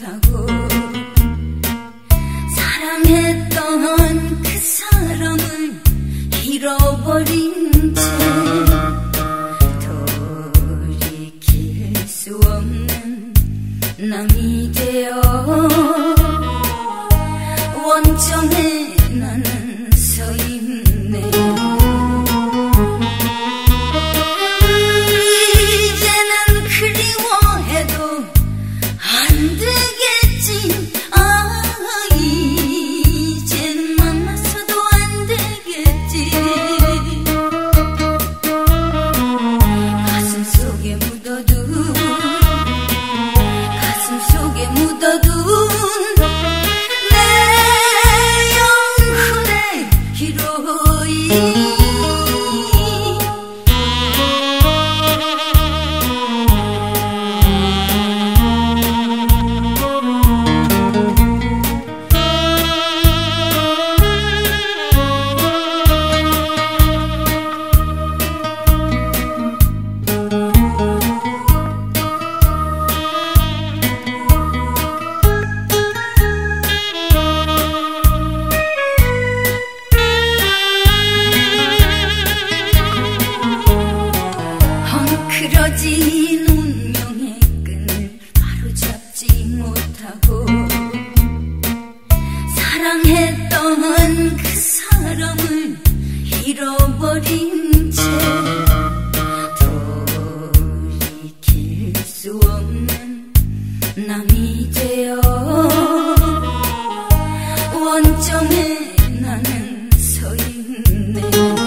残酷。me.